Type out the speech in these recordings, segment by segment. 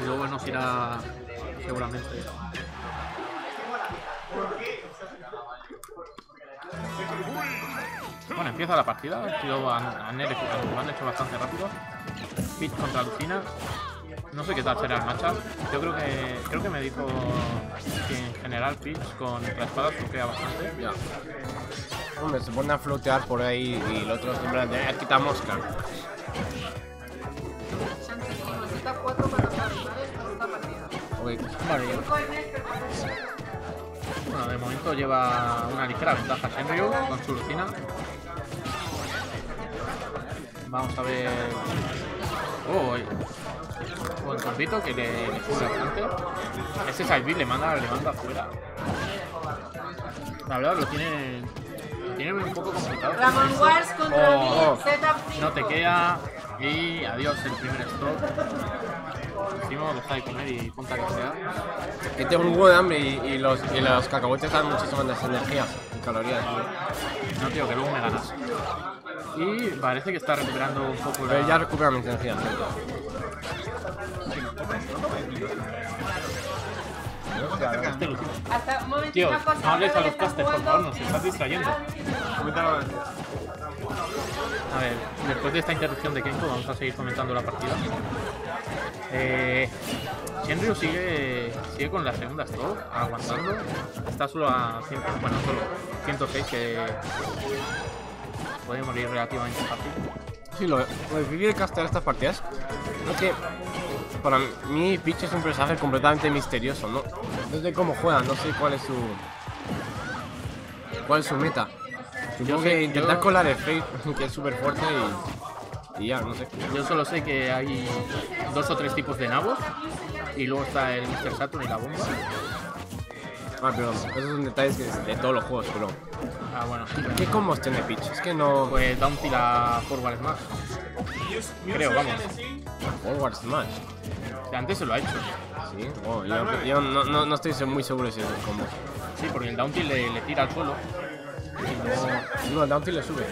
y luego nos irá seguramente. Bueno, empieza la partida. Han hecho bastante rápido. Peach contra Lucina. No sé qué tal será el matchup. Yo creo que creo que me dijo que en general Peach con la espada bloquea bastante. Ya. Hombre, se pone a flotear por ahí y el otro siempre "Eh, quita mosca. Necesita cuatro para pasar, ¿sabes? Por esta partida. Ok. Vale, Bueno, de momento lleva una ligera ventaja Shenryu con su Lucina. Vamos a ver. Oh, buen compito que le, le sube bastante. Ese Sidebee le manda, le manda afuera. La verdad lo tiene. Lo tiene un poco complicado. Ramon Wars contra Oh, mí. Setup 5. No te queda. Y adiós el primer stop. Decimos, deja de comer y punta que sea. Que tengo un huevo de hambre y, y los, y los cacahuetes dan muchísimas más energías y calorías. tío. No, tío, que luego me ganas. Y parece que está recuperando un poco la... Pero ya recupera mis energías. tío. Lucina. Hasta un momento Tío, una cosa, no hables a los casters, por favor, nos estás distrayendo. A ver, después de esta interrupción de Kenko vamos a seguir comentando la partida. Eh, Shenryu sigue, sigue con la segunda stroke, aguantando. Está solo a 100, bueno, solo 106 que puede morir relativamente fácil. Sí, lo, lo difícil de castear estas partidas es que para mí Peach es un personaje completamente misterioso, ¿no? No sé cómo juega, no sé cuál es su... cuál es su meta. Supongo sé- que intentar yo- colar el Fate, que es súper fuerte y, y ya, no sé. Yo solo sé que hay dos o tres tipos de nabos y luego está el Mr. Saturn y la bomba. Ah, pero esos son detalles de todos los juegos, pero... Ah, bueno. ¿Qué combos tiene Peach? Es que no... Pues da un tira forward smash. Creo, vamos. Forward Smash. O sea, antes se lo ha hecho. Sí, oh, yo, yo no, no, no estoy muy seguro si es un combo. Sí, porque el down tilt le, le tira al suelo. Y. No, el down tilt le sube.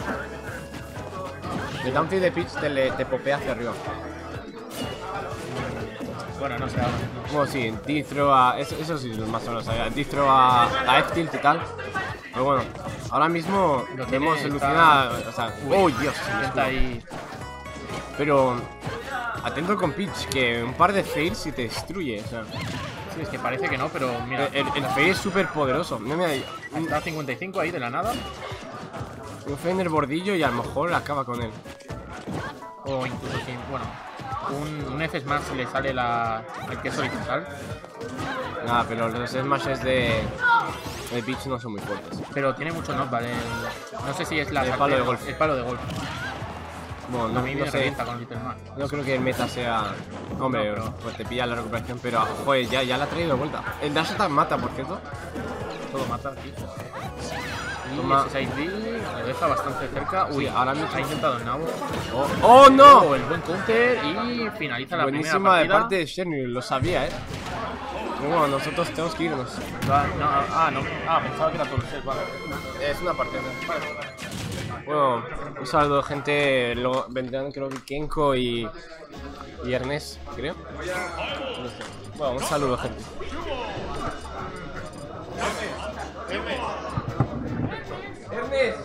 El down tilt de Peach te, le, te popea hacia arriba. Bueno, no sé, ahora no. Bueno, sí, D-throw a... Eso, eso sí, más o menos. D-throw a, a F-tilt y tal. Pero bueno, ahora mismo Lo está- solucionada... O sea, ¡oh, Dios! escupa. ahí... Pero... Atento con Peach, que un par de fails y te destruye. O sea, Sí, es que parece que no, pero mira... el, el fail es súper poderoso. Mira, mira, un, Está a 55 ahí de la nada. un fail en el bordillo y a lo mejor acaba con él. O incluso sin... Bueno, un, un F smash le sale la, el queso horizontal. Nada, pero los smashes de... De Peach no son muy fuertes. Pero tiene mucho knockback. el- No sé si es la El palo de golf. El palo de golf. Bueno, a no, mí no me sé. con Smash. No creo que el meta sea. Hombre, No, pero- pues te pilla la recuperación, pero joder, ya, ya la ha traído de vuelta. El Dash Attack mata, por cierto. Todo mata aquí. Y Toma. ese le deja bastante cerca. Uy, Sí, ahora mismo. ha intentado el nabo. ¡Oh, ¡Oh, no! Oh, el buen counter y finaliza la Buenísima primera de partida. parte de Shenmue, lo sabía, eh. Bueno, nosotros tenemos que irnos. Ah, no, ah, no. Ah, pensaba que era todo el set, vale. Es una partida. Bueno, un saludo, gente. Luego vendrán, creo que Kenko y. Y Ernest, creo. No. Bueno, un saludo, gente. Ernest.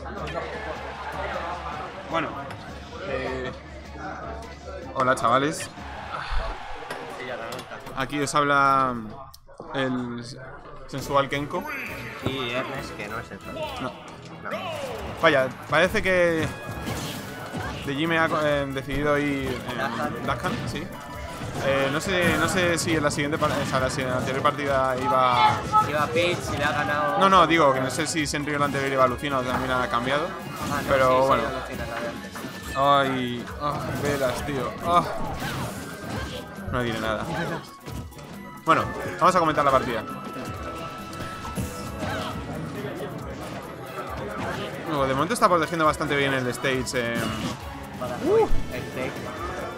Bueno. eh, hola chavales. Aquí os habla el sensual Kenko. Y Ernest, que no es el No. Vaya, parece que Dejime ha eh, decidido ir en Daskan, sí. Eh, no sé, no sé si en la siguiente o sea, la, en la anterior partida iba. Iba Peach y le ha ganado. No, no, digo que no sé si Senri en la anterior iba a Lucina o también ha cambiado. Ah, no, pero sí, bueno. Lucina, la de. Ay, ah, velas, tío. Ah. No diré nada. Bueno, vamos a comentar la partida. De momento está protegiendo bastante bien el stage. eh, take.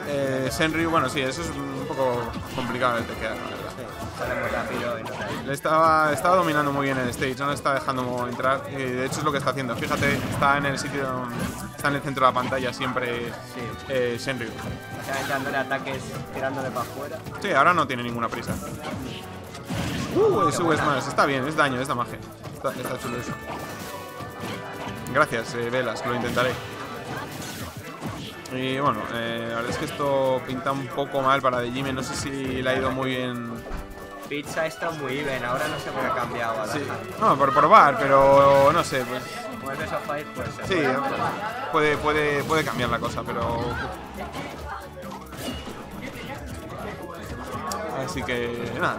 eh, Senryu, bueno, sí, eso es un poco complicado de tequear, la verdad. Le estaba, estaba dominando muy bien el stage, no le está dejando entrar. Y de hecho es lo que está haciendo. Fíjate, está en el sitio, está en el centro de la pantalla siempre eh, Shenryu. Está dándole ataques tirándole para afuera. Sí, ahora no tiene ninguna prisa. Uh, sube más. Está bien, es daño, es damaje. Está, está chulo eso. Gracias, eh, Velas, lo intentaré. Y bueno, eh, la verdad es que esto pinta un poco mal para Dejime. No sé si le ha ido muy bien. Pizza está muy bien, ahora no sé por qué ha cambiado a Sí. No, por probar, pero no sé, pues Vuelves a fight, pues Sí, puede. puede, puede, puede cambiar la cosa, pero. Así que nada.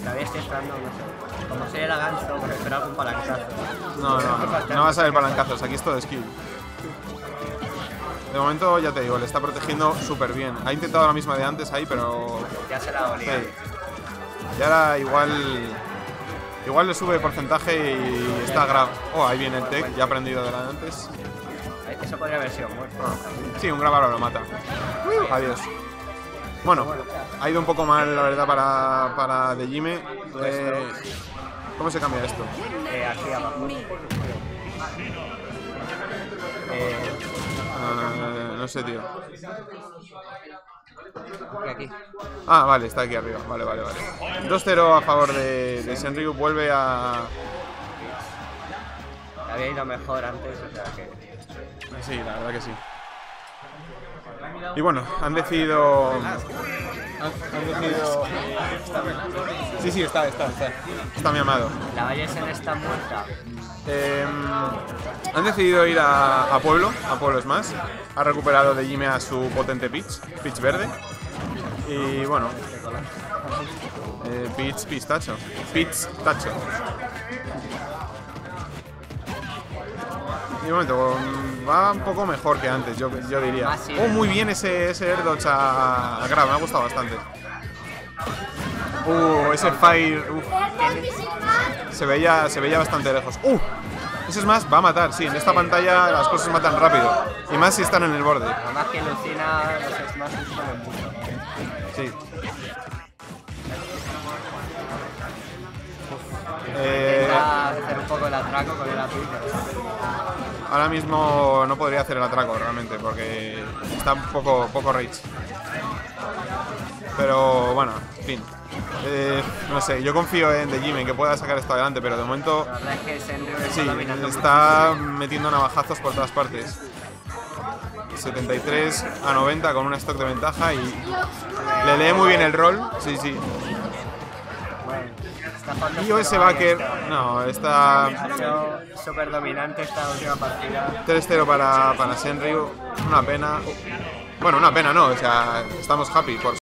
Todavía estoy esperando, no sé. Como soy el ganso, pues espero algún palancazo. No, no, no vas a ver palancazos, aquí es todo skill. De momento, ya te digo, le está protegiendo súper bien. Ha intentado la misma de antes ahí, pero. Ya se la olía. sí. Y ahora igual. Igual le sube porcentaje y está grave. Oh, ahí viene el tech, ya ha aprendido de la de antes. Eso podría haber sido muerto. Sí, un grab ahora lo mata. Adiós. Bueno, ha ido un poco mal, la verdad, para, para Dejime. Eh, ¿Cómo se cambia esto? Eh, aquí abajo. Eh, no sé, tío. aquí. Ah, vale, está aquí arriba. Vale, vale, vale. 2-0 a favor de, de Senryu. Vuelve a. Había ido mejor antes, o sea que. Sí, la verdad que sí. Y bueno, han decidido. Sí, sí, está, está, está. Está mi amado. La Bayesen está muerta. Eh, han decidido ir a, a Pueblo, a Pueblo más. Ha recuperado de Jime a su potente pitch, pitch verde. Y bueno, eh, pitch pistacho, pitch tacho. Y un momento, va un poco mejor que antes, yo, yo diría. Ah. Oh, muy bien ese, ese dodge a, a Grab, me ha gustado bastante. Uh, ese fire. uf. Se veía, se veía bastante lejos. ¡Uh! Ese es más, va a matar, sí. En esta pantalla las cosas matan rápido. Y más si están en el borde. Nada más que Lucina, los Smash. Sí. Eh, hacer un poco el atraco con el atraco. ahora mismo no podría hacer el atraco realmente porque está un poco, poco rage. Pero bueno, en fin. Eh, no sé, yo confío en The Jim en que pueda sacar esto adelante, pero de momento La verdad es que Senryu está Sí, dominando está metiendo navajazos por todas partes. 73 a 90 con un stock de ventaja y le lee muy bien el rol. Sí, sí. Jugando Y ese ahí, no, está súper dominante esta última partida. 3-0 para, para Senryu. Una pena. Bueno, una pena no, o sea, estamos happy por